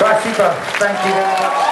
Right, super. Thank you very much.